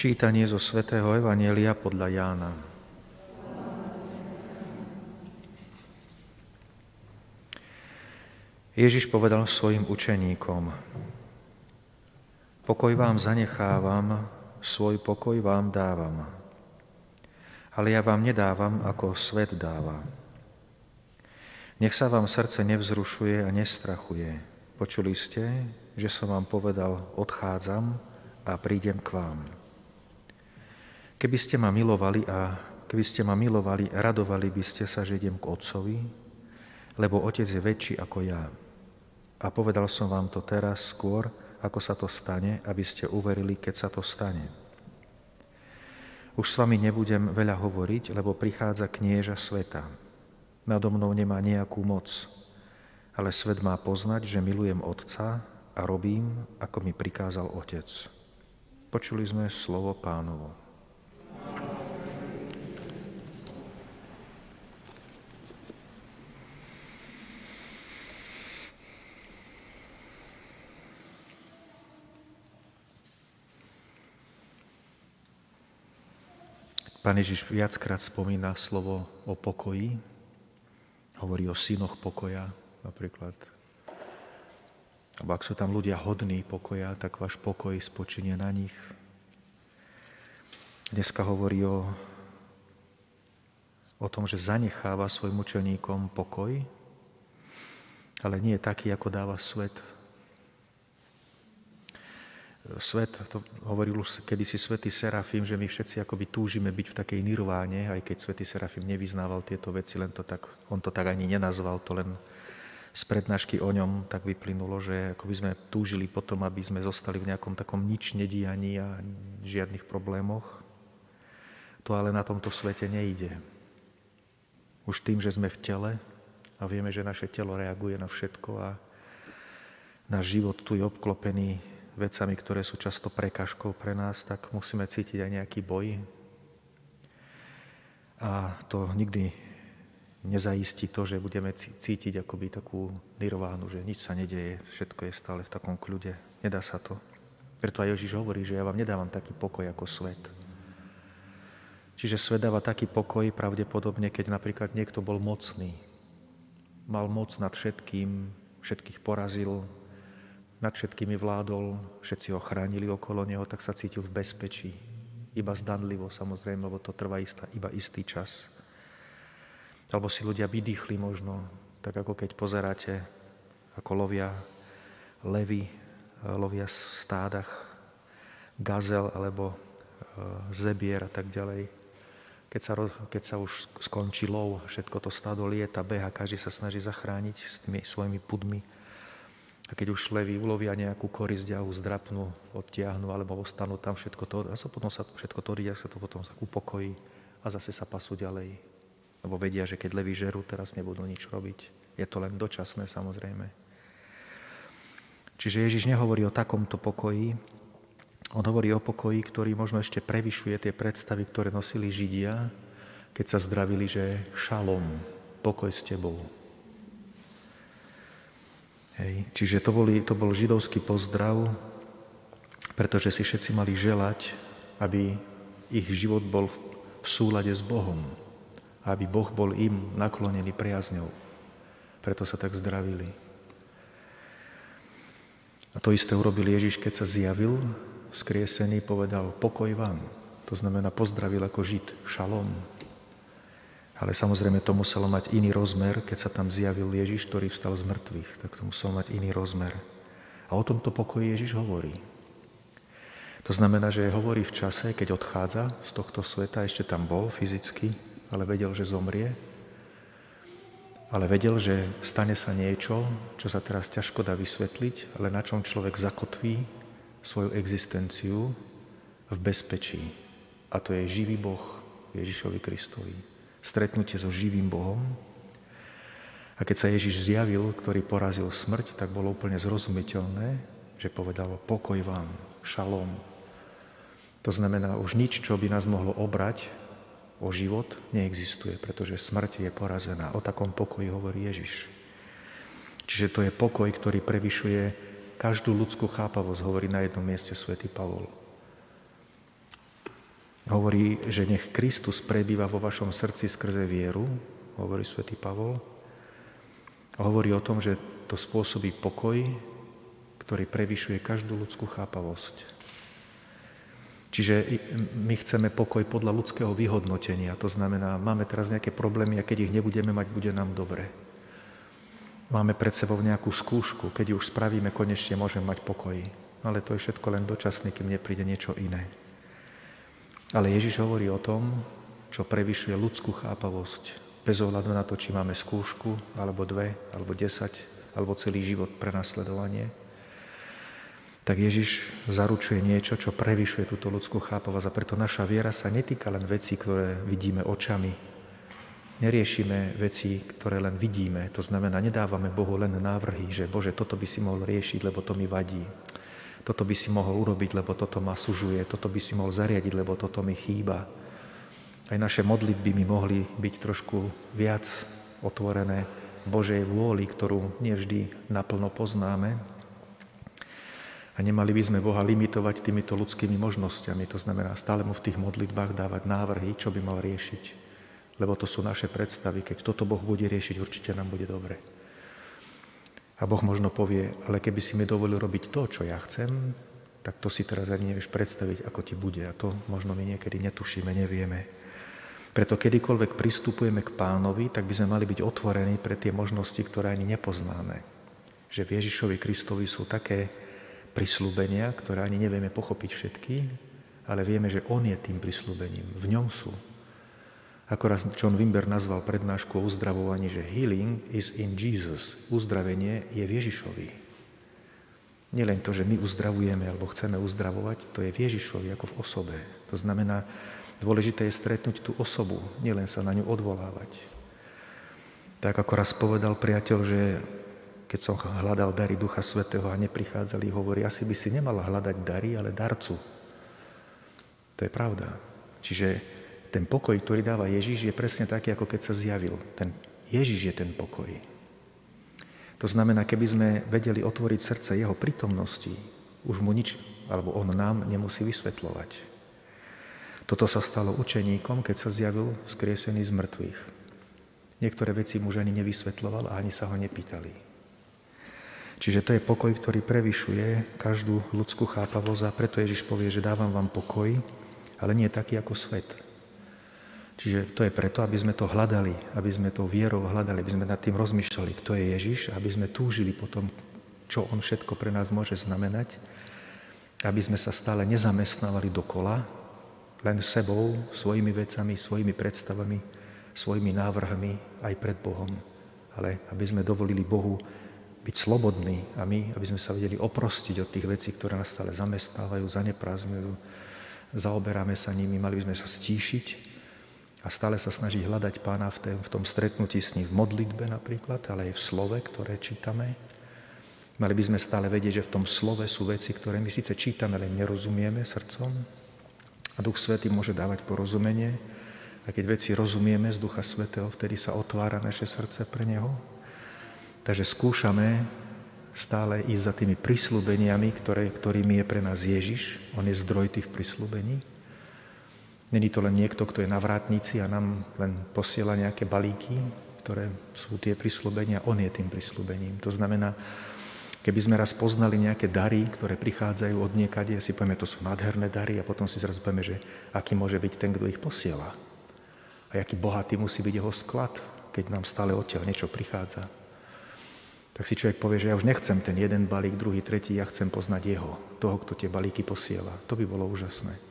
Čítanie zo svätého Evanielia podľa Jána. Ježiš povedal svojim učeníkom, pokoj vám zanechávam, svoj pokoj vám dávam. Ale ja vám nedávam, ako svet dáva. Nech sa vám srdce nevzrušuje a nestrachuje. Počuli ste, že som vám povedal, odchádzam a prídem k vám. Keby ste ma milovali a keby ste ma milovali, radovali by ste sa, že idem k Otcovi, lebo Otec je väčší ako ja. A povedal som vám to teraz skôr, ako sa to stane, aby ste uverili, keď sa to stane. Už s vami nebudem veľa hovoriť, lebo prichádza knieža sveta. Nado mnou nemá nejakú moc, ale svet má poznať, že milujem Otca a robím, ako mi prikázal Otec. Počuli sme slovo pánovo. Pán Ježiš viackrát spomína slovo o pokoji, hovorí o synoch pokoja napríklad. Alebo ak sú tam ľudia hodní pokoja, tak váš pokoj spočinie na nich. Dneska hovorí o, o tom, že zanecháva svojim učeníkom pokoj, ale nie taký, ako dáva svet. Svet, to hovoril už kedysi svätý Serafim, že my všetci akoby túžime byť v takej nirváne, aj keď svätý Serafim nevyznával tieto veci, len to tak, on to tak ani nenazval, to len z prednášky o ňom tak vyplynulo, že ako by sme túžili potom, aby sme zostali v nejakom takom nič nedianí a žiadnych problémoch. To ale na tomto svete nejde. Už tým, že sme v tele a vieme, že naše telo reaguje na všetko a náš život tu je obklopený vecami, ktoré sú často prekažkou pre nás, tak musíme cítiť aj nejaký boj. A to nikdy nezaistí to, že budeme cítiť akoby takú nirvánu, že nič sa nedeje, všetko je stále v takom kľude. Nedá sa to. Preto aj Ježiš hovorí, že ja vám nedávam taký pokoj ako svet. Čiže svet dáva taký pokoj pravdepodobne, keď napríklad niekto bol mocný. Mal moc nad všetkým, všetkých porazil, nad všetkými vládol, všetci ho chránili okolo neho, tak sa cítil v bezpečí. Iba zdanlivo samozrejme, lebo to trvá istá, iba istý čas. Alebo si ľudia vydýchli možno, tak ako keď pozeráte, ako lovia levy, lovia v stádach gazel alebo e, zebier a tak ďalej. Keď sa, keď sa už skončí lov, všetko to stádo lieta, beha, každý sa snaží zachrániť s tými svojimi pudmi a keď už levy ulovia nejakú korisť a zdrapnú, odtiahnu alebo ostanú tam všetko to, a sa potom sa všetko to rídia, sa to potom sa upokojí a zase sa pasú ďalej. Lebo vedia, že keď levy žerú, teraz nebudú nič robiť. Je to len dočasné samozrejme. Čiže Ježiš nehovorí o takomto pokoji, on hovorí o pokoji, ktorý možno ešte prevyšuje tie predstavy, ktoré nosili Židia, keď sa zdravili, že šalom, pokoj s tebou. Hej. Čiže to, boli, to bol židovský pozdrav, pretože si všetci mali želať, aby ich život bol v súlade s Bohom. Aby Boh bol im naklonený priazňou. Preto sa tak zdravili. A to isté urobil Ježiš, keď sa zjavil, skriesený, povedal pokoj vám. To znamená pozdravil ako žid, šalom, ale samozrejme to muselo mať iný rozmer, keď sa tam zjavil Ježiš, ktorý vstal z mŕtvych, tak to muselo mať iný rozmer. A o tomto pokoji Ježiš hovorí. To znamená, že hovorí v čase, keď odchádza z tohto sveta, ešte tam bol fyzicky, ale vedel, že zomrie, ale vedel, že stane sa niečo, čo sa teraz ťažko dá vysvetliť, ale na čom človek zakotví svoju existenciu v bezpečí. A to je živý Boh Ježišovi Kristovi stretnutie so živým Bohom. A keď sa Ježiš zjavil, ktorý porazil smrť, tak bolo úplne zrozumiteľné, že povedal pokoj vám, šalom. To znamená, už nič, čo by nás mohlo obrať o život, neexistuje, pretože smrť je porazená. O takom pokoji hovorí Ježiš. Čiže to je pokoj, ktorý prevyšuje každú ľudskú chápavosť, hovorí na jednom mieste svätý Pavol. Hovorí, že nech Kristus prebýva vo vašom srdci skrze vieru, hovorí svätý Pavol. Hovorí o tom, že to spôsobí pokoj, ktorý prevyšuje každú ľudskú chápavosť. Čiže my chceme pokoj podľa ľudského vyhodnotenia. To znamená, máme teraz nejaké problémy a keď ich nebudeme mať, bude nám dobre. Máme pred sebou nejakú skúšku, keď ju už spravíme, konečne môžeme mať pokoj. Ale to je všetko len dočasné, kým nepríde niečo iné. Ale Ježiš hovorí o tom, čo prevyšuje ľudskú chápavosť, bez ohľadu na to, či máme skúšku, alebo dve, alebo desať, alebo celý život pre nasledovanie tak Ježiš zaručuje niečo, čo prevyšuje túto ľudskú chápavosť. A preto naša viera sa netýka len vecí, ktoré vidíme očami. Neriešime veci, ktoré len vidíme. To znamená, nedávame Bohu len návrhy, že Bože, toto by si mohol riešiť, lebo to mi vadí. Toto by si mohol urobiť, lebo toto ma sužuje. Toto by si mohol zariadiť, lebo toto mi chýba. Aj naše modlitby by mohli byť trošku viac otvorené Božej vôli, ktorú nevždy naplno poznáme, a nemali by sme Boha limitovať týmito ľudskými možnosťami. To znamená stále mu v tých modlitbách dávať návrhy, čo by mal riešiť. Lebo to sú naše predstavy. Keď toto Boh bude riešiť, určite nám bude dobre. A Boh možno povie, ale keby si mi dovolil robiť to, čo ja chcem, tak to si teraz ani nevieš predstaviť, ako ti bude. A to možno my niekedy netušíme, nevieme. Preto kedykoľvek pristupujeme k pánovi, tak by sme mali byť otvorení pre tie možnosti, ktoré ani nepoznáme. Že v Ježišovi Kristovi sú také prislúbenia, ktoré ani nevieme pochopiť všetky, ale vieme, že On je tým prislúbením. V ňom sú. Ako raz John Wimber nazval prednášku o uzdravovaní, že healing is in Jesus. Uzdravenie je v Ježišovi. Nielen to, že my uzdravujeme alebo chceme uzdravovať, to je v Ježišovi ako v osobe. To znamená, dôležité je stretnúť tú osobu, nielen sa na ňu odvolávať. Tak ako raz povedal priateľ, že keď som hľadal dary Ducha Svetého a neprichádzali, hovorí, asi by si nemala hľadať dary, ale darcu. To je pravda. Čiže ten pokoj, ktorý dáva Ježiš, je presne taký, ako keď sa zjavil. Ten Ježiš je ten pokoj. To znamená, keby sme vedeli otvoriť srdce jeho prítomnosti, už mu nič, alebo on nám nemusí vysvetľovať. Toto sa stalo učeníkom, keď sa zjavil skriesený z mŕtvych. Niektoré veci mu ani nevysvetľoval a ani sa ho nepýtali. Čiže to je pokoj, ktorý prevyšuje každú ľudskú chápavosť a preto Ježiš povie, že dávam vám pokoj, ale nie taký ako svet. Čiže to je preto, aby sme to hľadali, aby sme to vierou hľadali, aby sme nad tým rozmýšľali, kto je Ježiš, aby sme túžili potom, čo On všetko pre nás môže znamenať, aby sme sa stále nezamestnávali dokola, len sebou, svojimi vecami, svojimi predstavami, svojimi návrhmi aj pred Bohom, ale aby sme dovolili Bohu byť slobodní a my, aby sme sa vedeli oprostiť od tých vecí, ktoré nás stále zamestnávajú, zaneprázdňujú, zaoberáme sa nimi, mali by sme sa stíšiť a stále sa snažiť hľadať pána v, tém, v tom stretnutí s ním v modlitbe napríklad, ale aj v slove, ktoré čítame. Mali by sme stále vedieť, že v tom slove sú veci, ktoré my síce čítame, ale nerozumieme srdcom a Duch Svetý môže dávať porozumenie a keď veci rozumieme z Ducha Svetého, vtedy sa otvára naše srdce pre Neho Takže skúšame stále ísť za tými prislúbeniami, ktoré, ktorými je pre nás Ježiš. On je zdroj tých prislúbení. Není to len niekto, kto je na vrátnici a nám len posiela nejaké balíky, ktoré sú tie prislúbenia. On je tým prislúbením. To znamená, keby sme raz poznali nejaké dary, ktoré prichádzajú od niekade, si povieme, to sú nádherné dary a potom si zrazu povieme, že aký môže byť ten, kto ich posiela. A aký bohatý musí byť jeho sklad, keď nám stále odtiaľ niečo prichádza tak si človek povie, že ja už nechcem ten jeden balík, druhý, tretí, ja chcem poznať jeho, toho, kto tie balíky posiela. To by bolo úžasné.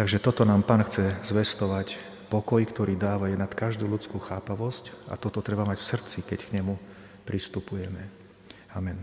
Takže toto nám Pán chce zvestovať, pokoj, ktorý dáva je nad každú ľudskú chápavosť a toto treba mať v srdci, keď k nemu pristupujeme. Amen.